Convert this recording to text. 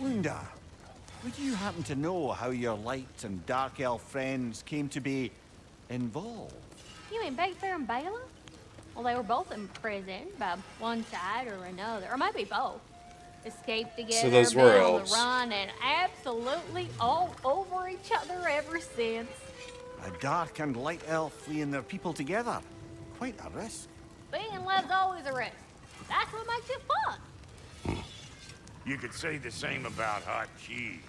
Lunda, would you happen to know how your light and dark elf friends came to be involved? You mean Baitfair and Bela? Well, they were both in prison by one side or another, or maybe both. Escaped together, those been were on the run, and absolutely all over each other ever since. A dark and light elf fleeing their people together. Quite a risk. Being in love's always a risk. That's what makes it fun. You could say the same about hot cheese.